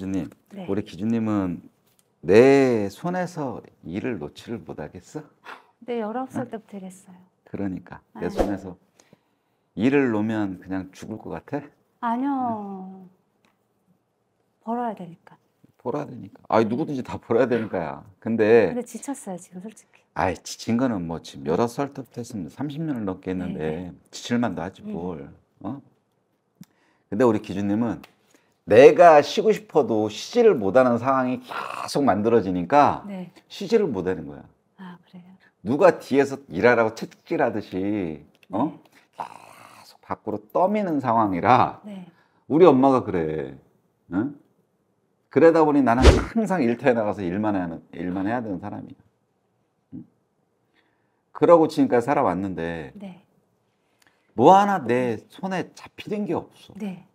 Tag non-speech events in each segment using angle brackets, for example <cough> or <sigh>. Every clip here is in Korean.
기준님, 네. 우리 기준님은 내 손에서 일을 놓지를 못하겠어? 네, 19살 때부터 이랬어요. 그러니까 내 아. 손에서 일을 놓으면 그냥 죽을 것 같아? 아니요. 벌어야 되니까. 벌어야 되니까. 아, 누구든지 다 벌어야 되니까야. 근데 근데 지쳤어요, 지금 솔직히. 아이 지친 거는 뭐 지금 여덟 살 때부터 했으면 30년을 넘게 했는데 네, 지칠 만도 하지 음. 뭘. 어? 근데 우리 기준님은 내가 쉬고 싶어도 쉬지를 못하는 상황이 계속 만들어지니까 네. 쉬지를 못하는 거야. 아, 그래요. 누가 뒤에서 일하라고 채찍질하듯이 어? 네. 계속 밖으로 떠미는 상황이라 네. 우리 엄마가 그래. 응? 그러다 보니 나는 항상 일터에 나가서 일만 하는 일만 해야 되는 사람이야. 응? 그러고 지금까지 살아왔는데 네. 뭐 하나 내 손에 잡히는 게 없어. 네.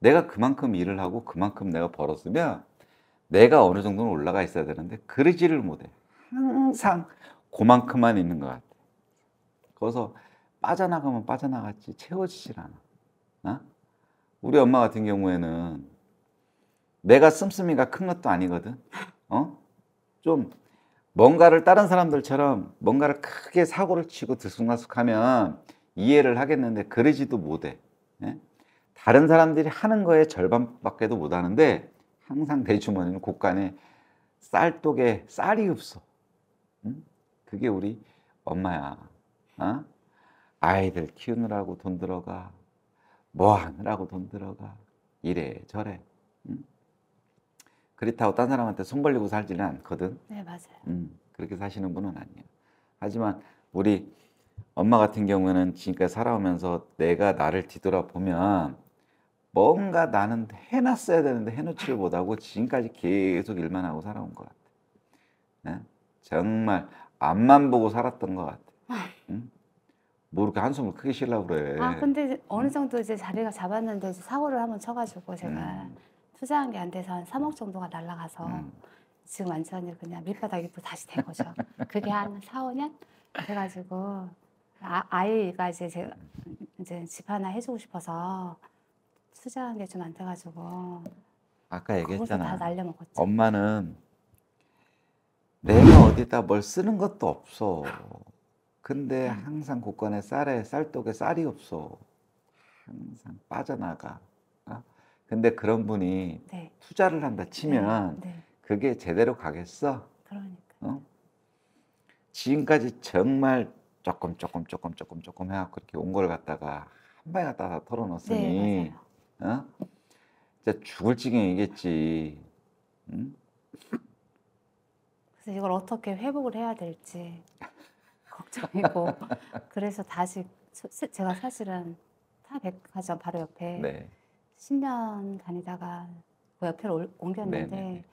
내가 그만큼 일을 하고 그만큼 내가 벌었으면 내가 어느 정도는 올라가 있어야 되는데 그러지를 못해. 항상 그만큼만 있는 것 같아. 거기서 빠져나가면 빠져나갔지 채워지질 않아. 어? 우리 엄마 같은 경우에는 내가 씀씀이가 큰 것도 아니거든. 어? 좀 뭔가를 다른 사람들처럼 뭔가를 크게 사고를 치고 들쑥날쑥하면 이해를 하겠는데 그러지도 못해. 예? 다른 사람들이 하는 거에 절반밖에도 못 하는데 항상 내 주머니는 곳간에 쌀독에 쌀이 없어. 응? 그게 우리 엄마야. 어? 아이들 키우느라고 돈 들어가. 뭐 하느라고 돈 들어가. 이래 저래. 응? 그렇다고 딴 사람한테 손 벌리고 살지는 않거든. 네, 맞아요. 음, 그렇게 사시는 분은 아니에요. 하지만 우리 엄마 같은 경우에는 지금까지 살아오면서 내가 나를 뒤돌아보면 뭔가 나는 해놨어야 되는데 해놓지를 못하고 지금까지 계속 일만 하고 살아온 것 같아. 네? 정말 앞만 보고 살았던 것 같아. 응? 뭐 이렇게 한숨을 크게 쉬려고 그래. 아, 근데 어느 정도 이제 자리가 잡았는데 이제 사고를 한번 쳐가지고 제가 음, 투자한 게 안 돼서 한 3억 정도가 날라가서 음. 지금 완전히 그냥 밑바닥 밑으로 다시 된 거죠. 그게 한 4, 5년 돼가지고 아, 아이가 이제 제가 이제 집 하나 해주고 싶어서 투자한 게 좀 안 돼가지고 아까 그것도 다 얘기했잖아. 날려먹었죠. 엄마는 내가 어디다 뭘 쓰는 것도 없어. 근데 항상 곳간에 쌀에 쌀독에 쌀이 없어. 항상 빠져나가. 어? 근데 그런 분이 네. 투자를 한다 치면 네, 네. 그게 제대로 가겠어? 그러니까. 어? 지금까지 정말 조금 조금 조금 조금 조금 해갖고 이렇게 온 걸 갖다가 한 방에 갖다 다 털어넣었으니 네? 진짜 죽을 지경이겠지. 응? 그래서 이걸 어떻게 회복을 해야 될지 <laughs> 걱정이고 그래서 다시 제가 사실은 타 백화점 바로 옆에 네. 10년 다니다가 그 옆에로 올- 옮겼는데 네네네.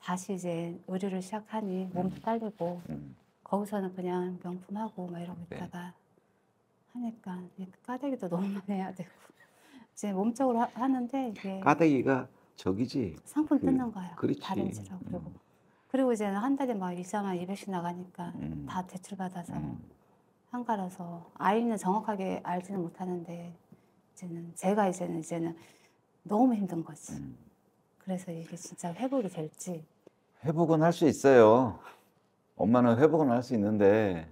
다시 이제 의류를 시작하니 몸도 딸리고 음. 거기서는 그냥 명품하고 막 이러고 네. 있다가 하니까 까대기도 <laughs> 너무 많이 해야 되고 이제 몸적으로 하, 하는데 이게 까대기가 저기지. 상품 그- 뜯는 거예요. 그렇지. 다른지라고 그리고 음. 그리고 이제 한 달에 막 이자만 200씩 나가니까 음. 다 대출 받아서 음. 한가라서 아이는 정확하게 알지는 못하는데 이제는 제가 이제는 이제는 너무 힘든 거지. 음. 그래서 이게 진짜 회복이 될지 회복은 할 수 있어요. 엄마는 회복은 할 수 있는데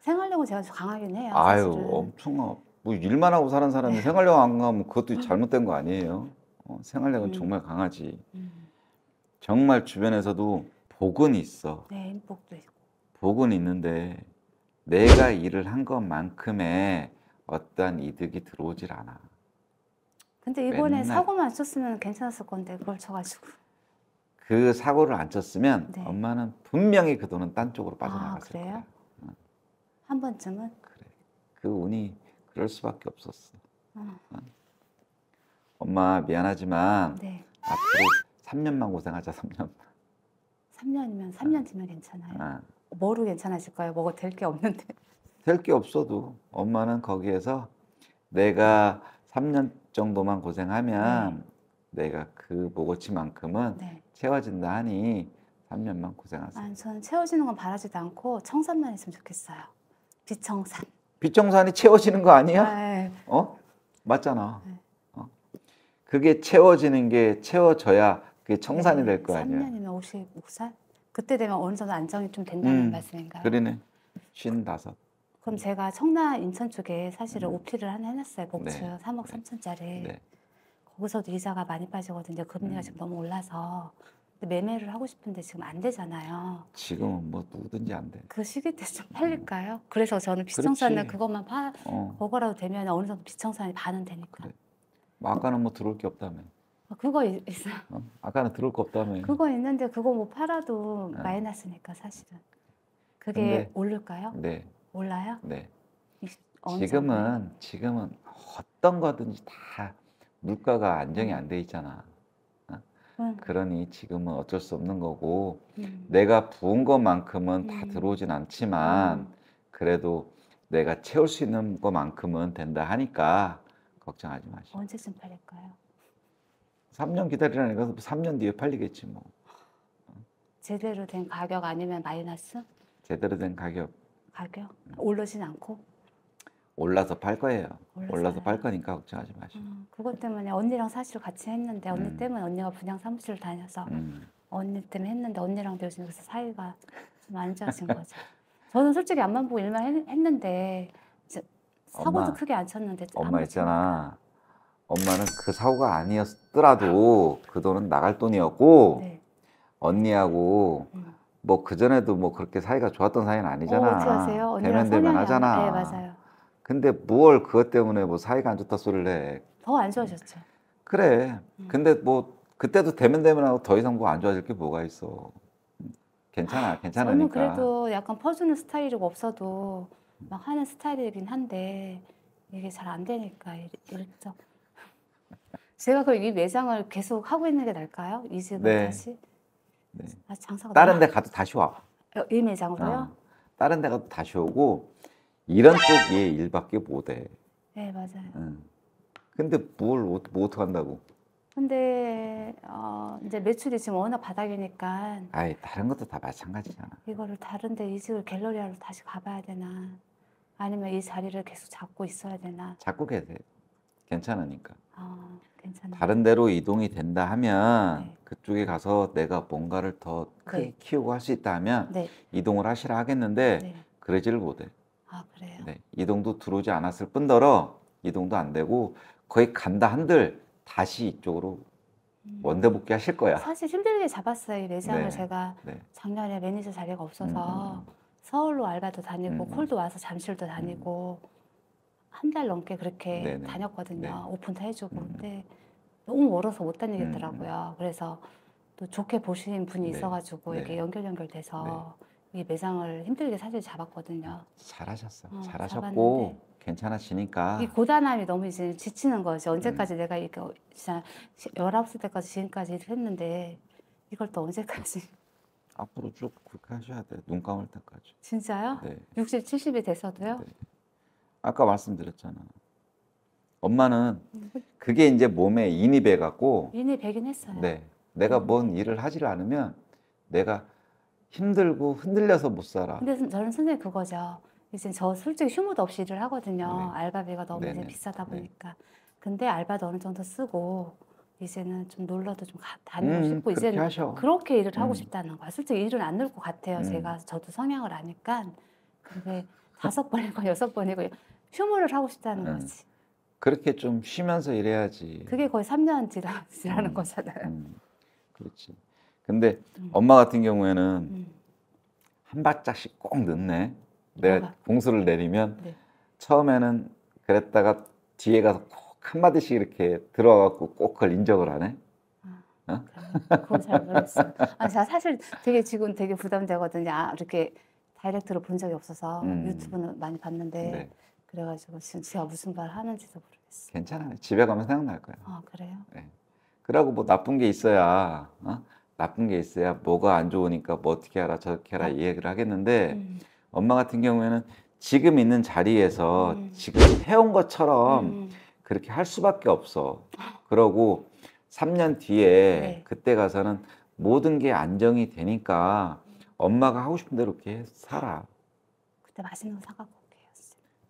생활력은 제가 좀 강하긴 해요. 아유 사실은. 엄청 뭐 일만 하고 사는 사람이 생활력 안 가면 그것도 잘못된 거 아니에요. 어, 생활력은 음. 정말 강하지. 음. 정말 주변에서도 복은 있어. 네, 행복도 있고. 복은 있는데 내가 일을 한 것만큼의 어떠한 이득이 들어오질 않아. 근데 이번에 맨날. 사고만 안 쳤으면 괜찮았을 건데 그걸 쳐가지고. 그 사고를 안 쳤으면 네. 엄마는 분명히 그 돈은 딴 쪽으로 아, 빠져나갔을 그래요? 거야. 한 번쯤은 그래. 그 운이 그럴 수밖에 없었어. 어, 엄마 미안하지만 네. 앞으로 3년만 고생하자 3년. 3년이면 3년 뒤면 괜찮아요. 아, 뭐로 괜찮아질까요? 뭐가 될 게 없는데. <laughs> 될 게 없어도 엄마는 거기에서 내가 3년 정도만 고생하면 내가 그 모고치만큼은 네. 채워진다 하니 3년만 고생하세요. 아, 저는 채워지는 건 바라지도 않고 청산만 했으면 좋겠어요. 비청산. 빗정산이 채워지는 거 아니야? 아, 예. 어? 맞잖아. 네. 어? 그게 채워지는 게 채워져야 그게 청산이 될 거 아니야. 3년이면 55살? 그때 되면 어느 정도 안정이 좀 된다는 음, 말씀인가요? 그러네. 쉰다섯. 그럼 제가 청라 인천 쪽에 사실은 음. 오피를 하나 해놨어요. 복층 네. 3억 3천짜리. 네. 거기서도 이자가 많이 빠지거든요. 금리가 음. 지금 너무 올라서. 매매를 하고 싶은데 지금 안 되잖아요. 지금은 뭐 누구든지 안 돼. 그 시기 때 좀 팔릴까요? 그래서 저는 비청산을. 그것만 파, 어. 그거라도 되면 어느 정도 비청산이 반은 되니까. 그래. 뭐 아까는 뭐 들어올 게 없다며. 어, 그거 있- 있어요. 어? 아까는 들어올 거 없다며. 그거 있는데 그거 뭐 팔아도 네. 마이너스니까 사실은. 그게 근데- 올릴까요? 네, 올라요? 네. 지금은 지금은 어떤 거든지 다 물가가 안정이 안 돼 있잖아. 그러니 지금은 어쩔 수 없는 거고 음. 내가 부은 것만큼은 다 음. 들어오진 않지만 음. 그래도 내가 채울 수 있는 것만큼은 된다 하니까 걱정하지 마시고 언제쯤 팔릴까요? 3년 기다리라니까 3년 뒤에 팔리겠지 뭐 제대로 된 가격 아니면 마이너스? 제대로 된 가격 가격? 오르진 않고? 올라서 팔 거예요 올라서요? 올라서 팔 거니까 걱정하지 마시고 음, 그것 때문에 언니랑 사실 같이 했는데 언니 음. 때문에 언니가 분양 사무실 다녀서 음. 언니 때문에 했는데 언니랑도 요즘 그래서 사이가 좀 안 좋아진 거죠. 저는 솔직히 앞만 보고 일만 했, 이제 사고도 엄마, 크게 안 쳤는데 엄마 있잖아 엄마는 그 사고가 아니었더라도 그 돈은 나갈 돈이었고 네. 언니하고 음. 뭐 그 전에도 뭐 그렇게 사이가 좋았던 사이는 아니잖아. 어, 대면 대면 하잖아. 안- 네 맞아요. 근데 뭘 그것 때문에 뭐 사이가 안 좋다 소리를 해. 더 안 좋아졌죠. 그래. 음. 근데 뭐 그때도 대면 대면하고 더 이상 뭐 안 좋아질 게 뭐가 있어. 음, 괜찮아. 저는 괜찮으니까. 그래도 약간 퍼주는 스타일이고 없어도 막 하는 스타일이긴 한데 이게 잘 안 되니까 일- 일정. 제가 그럼 이 매장을 계속 하고 있는 게 나을까요? 이 집을 네. 다시? 네. 아, 장사가 다른 데 가도 다시 와. 어, 이 매장으로요? 어. 다른 데 가도 다시 오고 이런 쪽이 일밖에 못 해. 네 맞아요. 응. 근데 뭘 뭐, 뭐 어떡한다고. 근데 어, 이제 매출이 지금 워낙 바닥이니까 아이 다른 것도 다 마찬가지잖아. 이거를 다른데 이 집을 갤러리아로 다시 가봐야 되나? 아니면 이 자리를 계속 잡고 있어야 되나? 잡고 계세요. 괜찮으니까. 아, 괜찮아요. 다른 데로 이동이 된다 하면 네. 그쪽에 가서 내가 뭔가를 더 크게 네. 키우고 할 수 있다 하면 네, 이동을 하시라 하겠는데 네. 그러지를 못해. 아 그래요. 네. 이동도 들어오지 않았을 뿐더러 이동도 안 되고 거의 간다 한들 다시 이쪽으로 음. 원대 복귀하실 거야. 사실 힘들게 잡았어요. 이 매장을 네. 제가 네. 작년에 매니저 자리가 없어서 음, 음, 서울로 알바도 다니고 음, 음. 콜도 와서 잠실도 다니고 한 달 넘게 그렇게 네네. 다녔거든요. 네. 오픈도 해주고 음. 근데 너무 멀어서 못 다니겠더라고요. 음, 그래서 또 좋게 보신 분이 네. 있어가지고 네. 이렇게 연결 연결돼서 이 매장을 힘들게 사실 잡았거든요. 잘하셨어. 어, 잘하셨고 잡았는데 괜찮아지니까 이 고단함이 너무 이제 지치는 거죠. 음. 언제까지 내가 이렇게 진짜 19살 때까지 지금까지 했는데 이걸 또 언제까지 <laughs> 앞으로 쭉 그렇게 하셔야 돼. 눈 감을 때까지. 진짜요? 네. 60, 70이 돼서도요? 네. 아까 말씀드렸잖아. 엄마는 음, 그게 이제 몸에 인이 배 갖고 인이 배긴 했어요. 네. 내가 음. 뭔 일을 하지를 않으면 내가 힘들고 흔들려서 못 살아. 근데 선- 저는 선생님 그거죠. 이제 저 솔직히 휴무도 없이 일을 하거든요. 네. 알바비가 너무 이제. 비싸다 네. 보니까. 근데 알바도 어느 정도 쓰고 이제는 좀 놀러도 좀 가- 다니고 음, 싶고 이제는 하셔. 그렇게 일을 하고 음. 싶다는 거야. 솔직히 일은 안 늘 것 같아요. 음. 제가 저도 성향을 아니까. 근데 다섯 번이고 <laughs> 여섯 번이고 휴무를 하고 싶다는 음. 거지. 그렇게 좀 쉬면서 일해야지. 그게 거의 3년 지나, 지나는 음. 거잖아요. 음, 그렇지. 근데 음. 엄마 같은 경우에는 음. 한 발짝씩 꼭 늦네. 내가 뭐가? 공수를 내리면 네. 처음에는 그랬다가 뒤에 가서 꼭 한 마디씩 이렇게 들어가고 꼭 그걸 인정을 하네. 그건 잘 모르겠어요. 아, 제가 사실 되게 지금 되게 부담되거든요. 아, 이렇게 다이렉트로 본 적이 없어서 음. 유튜브는 많이 봤는데 네. 그래가지고 지금 제가 무슨 말 하는지도 모르겠어요. 괜찮아. 집에 가면 생각날 거야. 아 그래요? 그러고 뭐 나쁜 게 있어야 어? 나쁜 게 있어야 뭐가 안 좋으니까 뭐 어떻게 하라 저렇게 하라 이 얘기를 하겠는데 음. 엄마 같은 경우에는 지금 있는 자리에서 음. 지금 해온 것처럼 음. 그렇게 할 수밖에 없어. 그러고 3년 뒤에 네. 그때 가서는 모든 게 안정이 되니까 엄마가 하고 싶은 대로 이렇게 살아. 그때 맛있는 거 사갖고 올게요.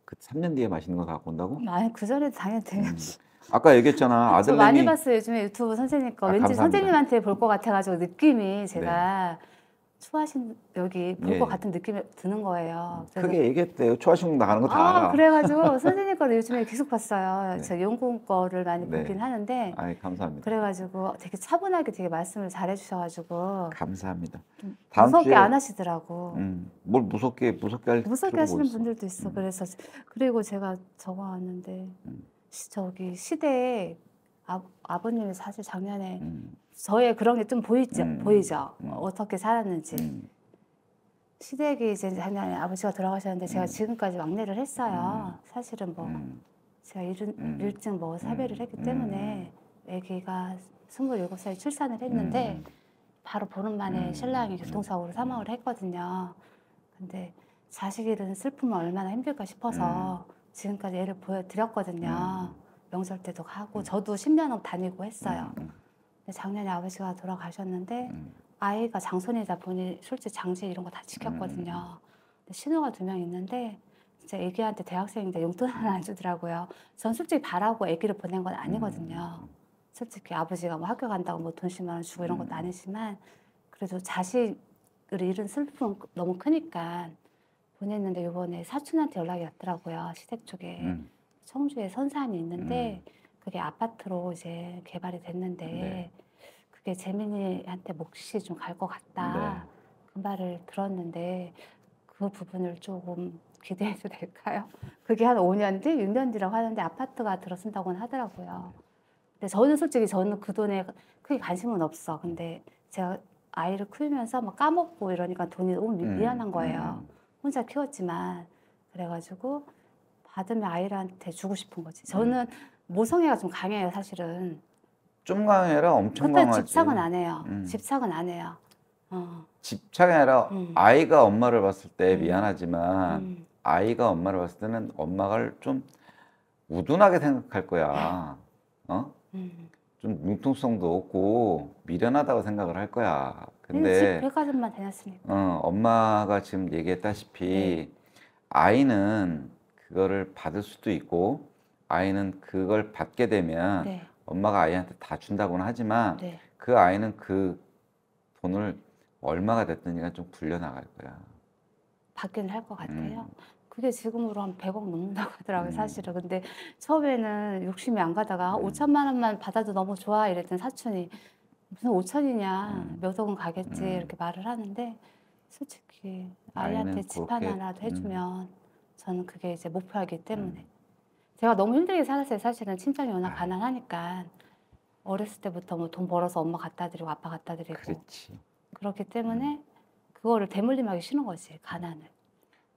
그 3년 뒤에 맛있는 거 갖고 온다고? 아니 그 전에도 당연히 되겠지. 아까 얘기했잖아. 저 많이 아들내미 봤어요 요즘에 유튜브 선생님 거 아, 왠지 감사합니다. 선생님한테 볼 것 같아가지고 느낌이 제가 추하신 여기 볼 예. 것 같은 느낌이 드는 거예요. 크게 얘기했대요. 초하시고 나가는 거다 아 알아. 그래가지고 <laughs> 선생님 거를 요즘에 계속 봤어요. 네. 제가 연구 거를 많이 네. 보긴 하는데 아이 감사합니다. 그래가지고 되게 차분하게 되게 말씀을 잘해주셔가지고 감사합니다. 좀 다음 무섭게 안 하시더라고. 음, 뭘 무섭게 무섭게 할 무섭게 하시는. 분들도 있어. 음. 그래서 그리고 제가 적어왔는데 음. 시- 저기 시대에 아, 아버님이 사실 작년에 음, 저의 그런 게 좀 보이죠. 음. 보이죠. 음. 어떻게 살았는지. 음, 시댁이 이제 작년에 아버지가 돌아가셨는데 제가 음. 지금까지 왕래를 했어요. 사실은 뭐 음, 제가 일, 음. 일찍 뭐 사별을 했기 음. 때문에 아기가 27살에 출산을 했는데 음. 바로 보름 만에 음. 신랑이 교통사고로 사망을 했거든요. 근데 자식 잃은 슬픔은 얼마나 힘들까 싶어서 지금까지 애를 보여드렸거든요. 명절 때도 가고 저도 10년은 다니고 했어요. 음, 근데 작년에 아버지가 돌아가셨는데 음, 아이가 장손이다 보니 솔직히 장지 이런 거 다 지켰거든요. 근데 신우가 두 명 있는데 진짜 애기한테 대학생인데 용돈은 안 주더라고요. 전 솔직히 바라고 아기를 보낸 건 아니거든요. 솔직히 아버지가 뭐 학교 간다고 뭐 돈 10만 원 주고 이런 것도 음. 아니지만 그래도 자식을 잃은 슬픔은 너무 크니까 보냈는데 이번에 사촌한테 연락이 왔더라고요. 시댁 쪽에 음, 청주에 선산이 있는데 그게 아파트로 이제 개발이 됐는데 네. 그게 재민이한테 몫이 좀 갈 것 같다. 네. 그 말을 들었는데 그 부분을 조금 <laughs> 기대해도 될까요? 그게 한 5년 뒤, 6년 뒤라고 하는데 아파트가 들어선다고는 하더라고요. 근데 저는 솔직히 저는 그 돈에 크게 관심은 없어. 근데 제가 아이를 키우면서 막 까먹고 이러니까 돈이 너무 미- 음, 미안한 거예요. 음, 혼자 키웠지만 그래가지고 받으면 아이한테 주고 싶은 거지. 저는 모성애가 좀 강해요, 사실은. 좀 강해라 엄청 그때 강하지. 집착은 안 해요. 음. 집착은 안 해요. 어. 집착이 아니라 음. 아이가 엄마를 봤을 때 음. 미안하지만 음. 아이가 엄마를 봤을 때는 엄마를 좀 우둔하게 생각할 거야. 어? 음. 좀 융통성도 없고 미련하다고 생각을 할 거야. 근데 집 근데 백화점만 다녔으니까. 어, 엄마가 지금 얘기했다시피 네. 아이는 그거를 받을 수도 있고 아이는 그걸 받게 되면 네, 엄마가 아이한테 다 준다고는 하지만 네. 그 아이는 그 돈을 얼마가 됐든지가 좀 굴려나갈 거야. 받기는 할것 같아요. 음. 그게 지금으로 한 100억 넘는다고 하더라고요, 음. 사실은. 근데 처음에는 욕심이 안 가다가 음. 5천만 원만 받아도 너무 좋아 이랬더니 사촌이 무슨 5천이냐, 음. 몇 억은 가겠지 음. 이렇게 말을 하는데 솔직히 아이한테 집 그렇게, 하나라도 음. 해주면 저는 그게 이제 목표이기 때문에 제가 너무 힘들게 살았어요. 사실은 친정이 워낙 아유. 가난하니까 어렸을 때부터 뭐 돈 벌어서 엄마 갖다 드리고 아빠 갖다 드리고 그렇지. 그렇기 때문에 그거를 대물림하기 싫은 거지 가난을.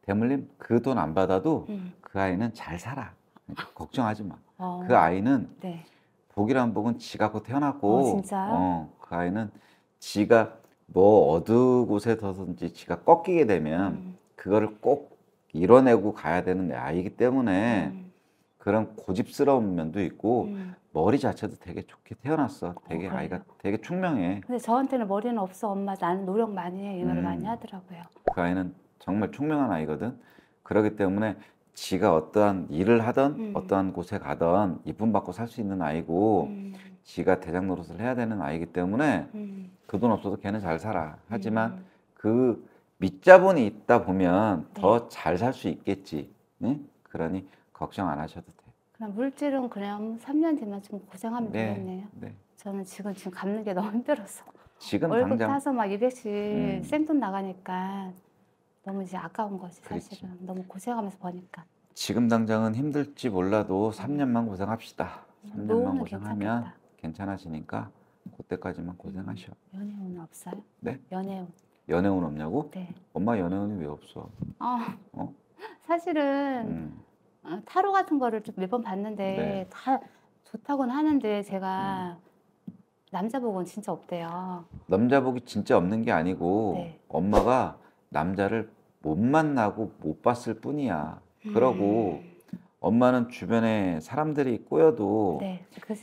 대물림 그 돈 안 받아도 음. 그 아이는 잘 살아. 그러니까 걱정하지 마. 어, 그 아이는 네. 복이란 복은 지 갖고 태어났고, 어? 어, 그 아이는 지가 뭐 어느 곳에 서든지 지가 꺾이게 되면 음, 그거를 꼭 이뤄내고 가야 되는 아이기 때문에 음, 그런 고집스러운 면도 있고 음. 머리 자체도 되게 좋게 태어났어. 되게 그래요? 아이가 되게 총명해. 근데 저한테는 머리는 없어 엄마 나는 노력 많이 해이 말을 음. 많이 하더라고요. 그 아이는 정말 총명한 아이거든. 그렇기 때문에 지가 어떠한 일을 하던 음. 어떠한 곳에 가던 이쁨 받고 살 수 있는 아이고 음, 지가 대장 노릇을 해야 되는 아이기 때문에 음, 그돈 없어도 걔는 잘 살아. 하지만 음. 그 밑자본이 있다 보면 네. 더잘 살 수 있겠지. 응? 그러니 걱정 안 하셔도 돼. 그냥 물질은 그냥 3년 뒤만 좀 고생하면 네. 되겠네요. 네. 저는 지금 지금 갚는 게 너무 힘들어서 지금 월급 당장 타서 막 200씩 음. 생돈 나가니까 너무 이제 아까운 거지 그렇지. 사실은 너무 고생하면서 버니까 지금 당장은 힘들지 몰라도 3년만 고생합시다. 3년만 노후는 고생하면 괜찮겠다. 괜찮아지니까 그때까지만 고생하셔. 연애운 없어요? 네? 연애운 연애운 없냐고? 네. 엄마 연애운이 왜 없어? 아 어? <laughs> 사실은 음, 어, 타로 같은 거를 좀 몇 번 봤는데 네. 다 좋다고는 하는데 제가 남자 복은 진짜 없대요. 남자 복이 진짜 없는 게 아니고 네. 엄마가 남자를 못 만나고 못 봤을 뿐이야. 그러고 엄마는 주변에 사람들이 꼬여도 네, 그,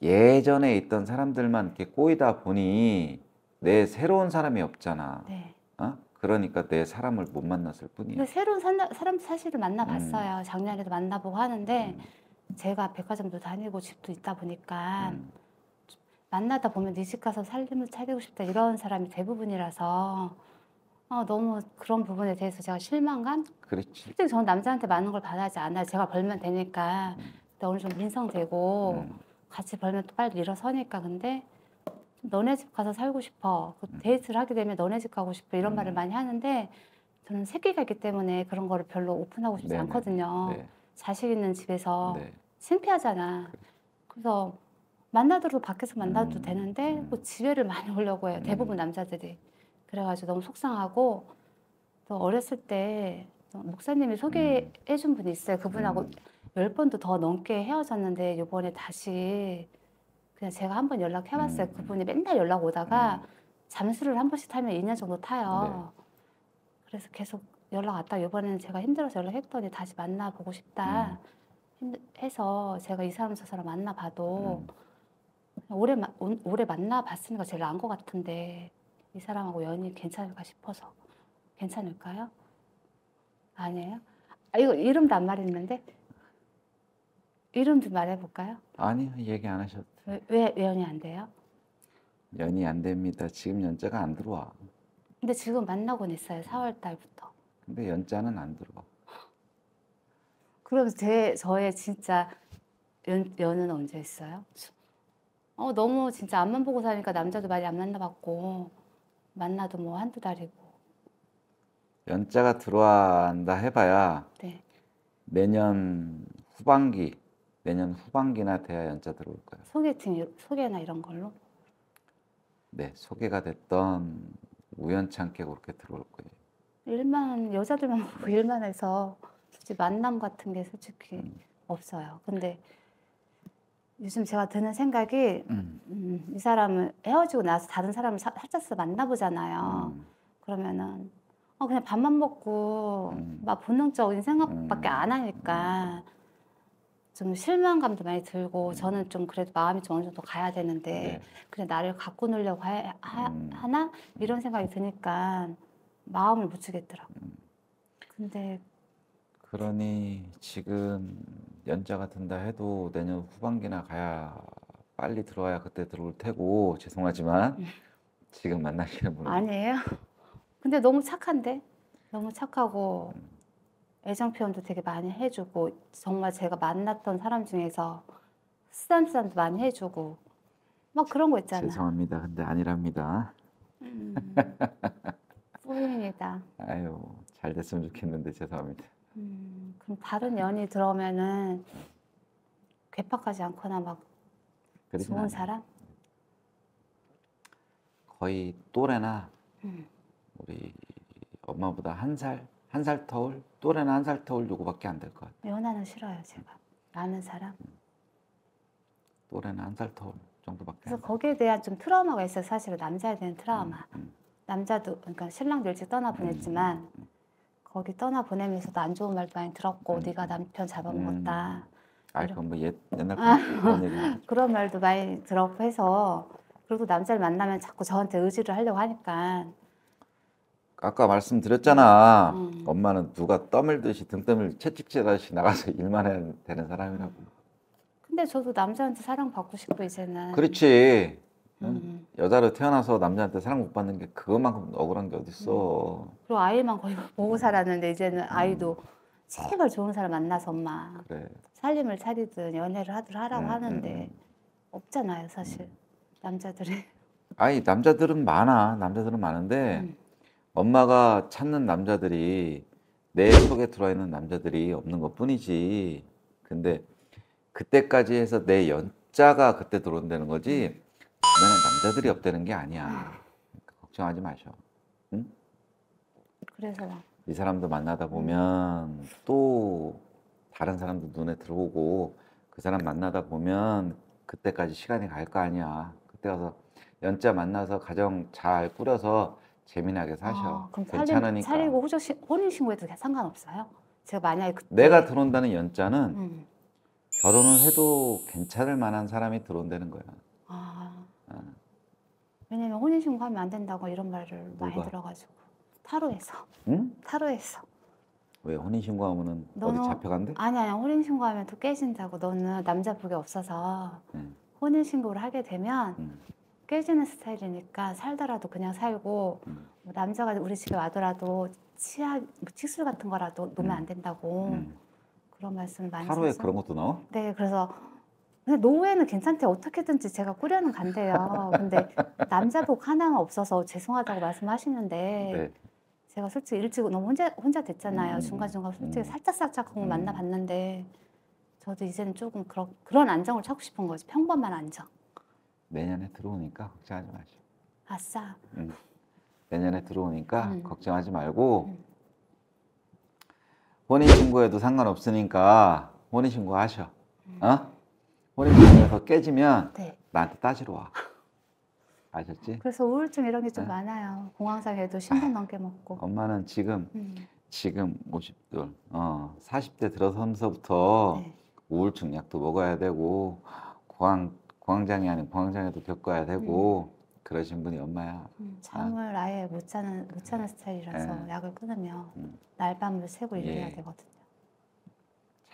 예전에 있던 사람들만 이렇게 꼬이다 보니 내 새로운 사람이 없잖아. 네. 어? 그러니까 내 사람을 못 만났을 뿐이야. 새로운 산나- 사람 사실을 만나봤어요. 작년에도 만나보고 하는데 음, 제가 백화점도 다니고 집도 있다 보니까 음, 만나다 보면 네 집 가서 살림을 차리고 싶다 이런 사람이 대부분이라서 어, 너무 그런 부분에 대해서 제가 실망감? 그렇지. 솔직히 저는 남자한테 많은 걸 바라지 않아요. 제가 벌면 되니까 근데 어느 정도 인성되고 음, 같이 벌면 또 빨리 일어서니까 근데 너네 집 가서 살고 싶어 그 음. 데이트를 하게 되면 너네 집 가고 싶어 이런 음. 말을 많이 하는데 저는 새끼가 있기 때문에 그런 거를 별로 오픈하고 싶지 네네. 않거든요. 네, 자식 있는 집에서 네. 창피하잖아. 그래서 만나더라도 밖에서 만나도 음, 되는데 음. 뭐 지혜를 많이 <laughs> 오려고 해요. 대부분 음. 남자들이. 그래가지고 너무 속상하고 또 어렸을 때또 목사님이 소개해 준 분이 있어요. 그분하고 음. 열 번도 더 넘게 헤어졌는데 요번에 다시 그냥 제가 한 번 연락해봤어요. 음. 그분이 맨날 연락 오다가 잠수를 한 번씩 타면 2년 정도 타요. 네. 그래서 계속 연락 왔다. 이번에는 제가 힘들어서 연락했더니 다시 만나보고 음. 싶다. 힘- 해서 제가 이 사람 저 사람 만나봐도 음. 오래 마- 오래 만나봤으니까 제일 나은 것 같은데 이 사람하고 연이 괜찮을까 싶어서 괜찮을까요? 아니에요? 아 이거 이름도 안 말했는데 이름 좀 말해볼까요? 아니요, 얘기 안 돼. 왜, 왜, 왜 연이 안 돼요? 연이 안 됩니다. 지금 연자가 안 들어와. 근데 지금 만나곤 있어요. 4월 달부터. 근데 연자는 안 들어와. 그럼 제 저의 진짜 연, 연은 언제 있어요? 어 너무 진짜 앞만 보고 사니까 남자도 많이 안 만나봤고 만나도 뭐 한두 달이고 연자가 들어와한다 해봐야 네 내년 후반기, 내년 후반기나 돼야 연자 들어올 거야. 소개팅 이- 소개나 이런 걸로 네, 소개가 됐던 우연찮게 그렇게 들어올 거예요. 일만 여자들만 보고 <laughs> 일만 해서 솔직히 만남 같은 게 솔직히 음. 없어요. 근데 요즘 제가 드는 생각이 음, 음, 이 사람을 헤어지고 나서 다른 사람을 사, 살짝씩 만나보잖아요. 음, 그러면은 어 그냥 밥만 먹고 음. 막 본능적인 생각밖에 음. 안 하니까 좀 실망감도 많이 들고 음. 저는 좀 그래도 마음이 좀 어느 정도 가야 되는데 네. 그냥 나를 갖고 놀려고 하, 하, 음. 하나 이런 생각이 드니까 마음을 못 주겠더라고. 음. 근데 그러니 지금 연자가 든다 해도 내년 후반기나 가야 빨리 들어와야 그때 들어올 테고 죄송하지만 지금 만나시는 분은 아니에요? 근데 너무 착한데 너무 착하고 애정 표현도 되게 많이 해주고 정말 제가 만났던 사람 중에서 쓰담쓰담도 많이 해주고 막 그런 거 있잖아. 죄송합니다. 근데 아니랍니다. 음, <laughs> 뿌입니다. 아유, 잘 됐으면 좋겠는데 죄송합니다. 음, 그럼 다른 연이 들어오면은 괴팍하지 않거나 막 좋은 않아요. 사람? 거의 또래나 음. 우리 엄마보다 한 살, 한 살 터울, 또래나 한 살 터울 요거밖에 안 될 것 같아요. 연하는 싫어요, 제가. 아는 사람. 또래나 한 살 터울 정도밖에 그래서. 거기에 대한 좀 트라우마가 있어요, 사실은. 남자에 대한 트라우마. 음, 남자도, 그러니까 신랑도 일찍 떠나보냈지만, 거기 떠나 보내면서도 안 좋은 말도 많이 들었고, 음. 네가 남편 잡아먹었다. 아, 그건 뭐 옛, 옛날 아. 그런 <laughs> 얘기. 그런 말도 많이 들었고 해서, 그리고 남자를 만나면 자꾸 저한테 의지를 하려고 하니까, 아까 말씀드렸잖아. 음. 엄마는 누가 떠밀듯이 등떠밀 채찍질하듯이 나가서 <laughs> 일만 해야 되는 사람이라고. 근데 저도 남자한테 사랑받고 싶고, 이제는. 그렇지. 응? 음. 여자로 태어나서 남자한테 사랑 못 받는 게 그것만큼 억울한 게 어딨어. 그리고 아이만 거의 <laughs> 보고 살았는데, 음. 이제는 아이도 제발 좋은 사람 만나서 엄마, 그래. 살림을 차리든 연애를 하든 하라고 음, 하는데, 음, 음. 없잖아요, 사실. 남자들이. <laughs> 아니 남자들은 많아. 남자들은 많은데 음. 엄마가 찾는 남자들이 내 속에 들어와 있는 남자들이 없는 것 뿐이지. 근데 그때까지 해서 내 연자가 그때 들어온다는 거지. 주변에 남자들이 없다는 게 아니야. 그러니까 걱정하지 마셔. 그래서 막 이 사람도 만나다 보면 또 다른 사람도 눈에 들어오고 그 사람 만나다 보면 그때까지 시간이 갈 거 아니야. 그때 가서 연자 만나서 가정 잘 꾸려서 재미나게 사셔. 아, 그럼 살림 괜찮으니까. 차리고 호적 시- 혼인 신고해도 상관없어요? 제가 만약에 그때 내가 들어온다는 연자는 음. 결혼을 해도 괜찮을 만한 사람이 들어온다는 거야. 아, 어. 왜냐면 혼인 신고하면 안 된다고 이런 말을 많이 누가? 들어가지고 타로에서 응? 타로에서 왜 혼인신고하면은 어디 잡혀간대? 아니 아니 혼인 신고하면 또 깨진다고 너는 남자 복이 없어서 응. 혼인 신고를 하게 되면 응. 깨지는 스타일이니까 살더라도 그냥 살고 응. 뭐 남자가 우리 집에 와더라도 치아 뭐 칫솔 같은 거라도 놓으면 음. 안 된다고 응. 그런 말씀 많이 하루에 그런 것도 나와? 네 그래서 근데 노후에는 괜찮대 어떻게든지 제가 꾸려는 간대요 근데 남자복 하나가 없어서 죄송하다고 말씀하시는데 네. 제가 솔직히 일찍 너무 혼자 혼자 됐잖아요 음, 중간중간 솔직히 음. 살짝 살짝 음. 만나봤는데 저도 이제는 조금 그런 그런 안정을 찾고 싶은 거지 평범한 안정 내년에 들어오니까 걱정하지 마시오. 아싸 응. 내년에 들어오니까 음. 걱정하지 말고 음. 혼인신고해도 상관없으니까 혼인신고 하셔. 음. 어? 혼인신고해서 깨지면 네 나한테 따지러 와. <laughs> 아셨지? 그래서 우울증 이런 게좀 네. 많아요 공황장애도 10년 넘게 먹고 엄마는 지금 음. 지금 50돌, 어, 40대 들어서면서부터 네. 우울증 약도 먹어야 되고 공황 공황장애 아닌 공황장애도 겪어야 되고 그러신 분이 엄마야. 음, 잠을 아 예 못 자는 못 자는 스타일이라서 네. 약을 끊으면 음. 날밤을 새고 일해야 예. 되거든요.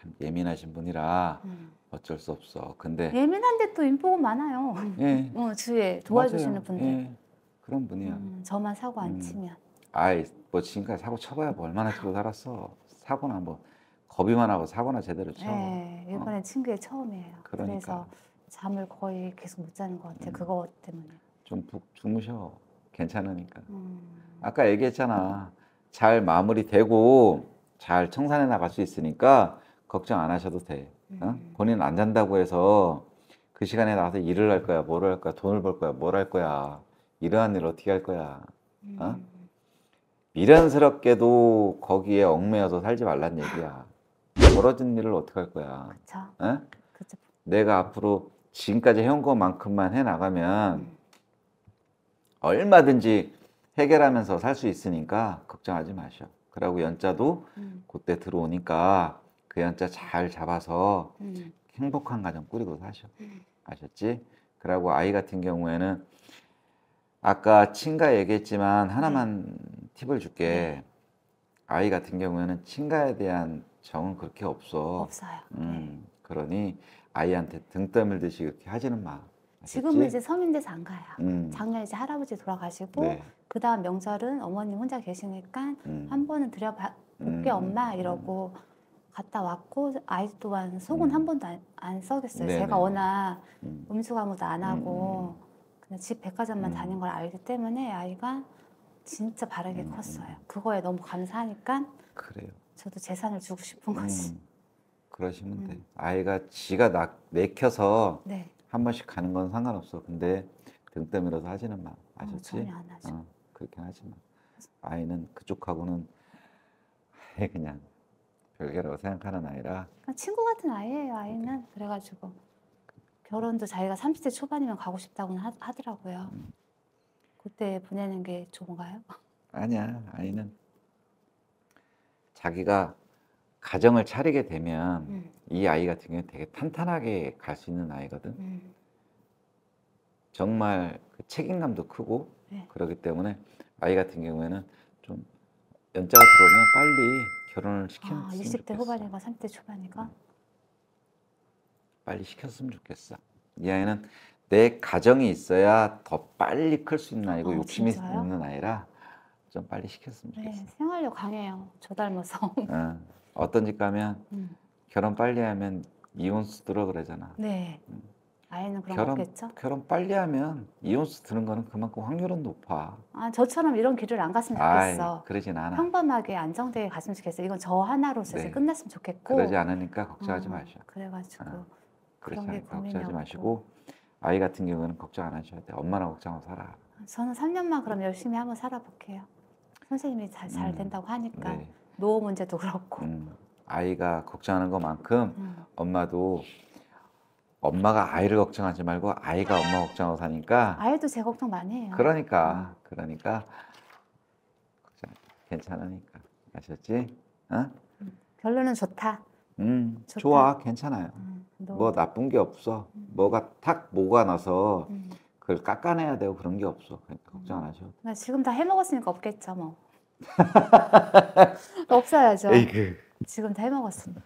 참 예민하신 분이라 음. 어쩔 수 없어. 근데 예민한데 또 인복은 많아요. 예, 어, 주위에 도와주시는 맞아요. 분들. 예, 그런 분이야. 음, 저만 사고 안 음. 치면. 아이 뭐 지금까지 사고 쳐봐야 뭐 얼마나 치고 살았어. 사고나 뭐 겁이만 하고 사고나 제대로 쳐. 네, 이번엔 친구의 처음이에요. 어. 그러니까. 그래서 잠을 거의 계속 못 자는 것 같아요. 음. 그거 때문에. 좀푹 주무셔. 괜찮으니까. 음. 아까 얘기했잖아. 잘 마무리되고 잘 청산해 나갈 수 있으니까 걱정 안 하셔도 돼. 어? 음. 본인 안 잔다고 해서 그 시간에 나가서 일을 할 거야, 뭐를 할 거야, 돈을 벌 거야, 뭘 할 거야. 이러한 일 어떻게 할 거야. 어? 음. 미련스럽게도 거기에 얽매여서 살지 말란 얘기야. 벌어진 일을 어떻게 할 거야. 그쵸. 어? 그쵸. 내가 앞으로 지금까지 해온 것만큼만 해 나가면 음. 얼마든지 해결하면서 살 수 있으니까 걱정하지 마셔. 그러고 연자도 음. 그때 들어오니까 그 연자 잘 잡아서 음. 행복한 가정 꾸리고 사셔. 음. 아셨지? 그러고 아이 같은 경우에는 아까 친가 얘기했지만 하나만 팁을 줄게. 네. 아이 같은 경우에는 친가에 대한 정은 그렇게 없어. 없어요. 네. 음, 그러니 아이한테 등 떠밀듯이 그렇게 하지는 마. 지금은 이제 서민돼서 안 가요. 음, 작년 이제 할아버지 돌아가시고 네. 그 다음 명절은 어머님 혼자 계시니까 음, 한 번은 드려볼게 음, 엄마 음, 이러고 갔다 왔고 아이 또한 속은 음. 한 번도 안, 안 썩였어요. 네네. 제가 워낙 음, 음수 가무도 안 하고 그냥 집 백화점만 음. 다닌 걸 알기 때문에 아이가 진짜 바르게 음, 컸어요. 그거에 너무 감사하니까 그래요. 저도 재산을 주고 싶은 거지. 음, 그러시면 돼. 음. 아이가 지가 나, 내켜서 네, 한 번씩 가는 건 상관없어. 근데 등 떠밀어서 하지는 마. 어, 아셨지? 하죠. 어, 그렇게 하지 마. 아이는 그쪽하고는 아예 그냥 별개라고 생각하는 아이라 그냥 친구 같은 아이예요. 아이는 그래가지고 결혼도 자기가 30대 초반이면 가고 싶다고는 하, 하더라고요. 음. 그때 보내는 게 좋은가요? 아니야. 아이는 자기가 가정을 차리게 되면 음, 이 아이 같은 경우는 되게 탄탄하게 갈 수 있는 아이거든. 음, 정말 그 책임감도 크고 네. 그렇기 때문에 아이 같은 경우에는 좀 연자가 들어오면 빨리 결혼을 시켰으면 아, 20대 좋겠어. 후반이가 30대 초반이가 빨리 시켰으면 좋겠어. 이 아이는 내 가정이 있어야 더 빨리 클 수 있는 아이고 아, 욕심이 진짜요? 있는 아이라 좀 빨리 시켰으면 네, 좋겠어. 생활력 강해요. 저 <laughs> 닮아서. 어, 어떤 집 가면 음, 결혼 빨리 하면 이혼 수 들어 그러잖아. 네. 아이는 그런 결혼- 거겠죠? 결혼 빨리 하면 이혼수 드는 거는 그만큼 확률은 높아. 아, 저처럼 이런 길을 안 갔으면 아이, 좋겠어. 그러진 않아. 평범하게 안정되게 갔으면 좋겠어. 이건 저 하나로서 이제 네. 끝났으면 좋겠고. 그러지 않으니까 걱정하지 어, 마셔. 그래가지고 어, 그런 게 걱정하지 없고. 마시고 아이 같은 경우는 걱정 안 하셔야 돼. 엄마랑 걱정하고 살아. 저는 3년만 그럼 열심히 한번 살아볼게요. 선생님이 잘, 잘 음, 된다고 하니까 네. 노후 문제도 그렇고. 음, 아이가 걱정하는 것만큼 음, 엄마도 엄마가 아이를 걱정하지 말고 아이가 엄마 걱정하고 사니까 아이도 제 걱정 많이 해요. 그러니까 그러니까 걱정 괜찮으니까 아셨지? 어? 결론은 좋다. 음 좋다. 좋아 괜찮아요. 음, 노- 뭐 나쁜 게 없어. 음. 뭐가 탁 뭐가 나서 음. 그걸 깎아내야 되고 그런 게 없어. 그러니까 걱정 안 하셔. 그러니까 지금 다 해먹었으니까 없겠죠 뭐. <laughs> 없어야죠. 에이그. 지금 다 해먹었으니까.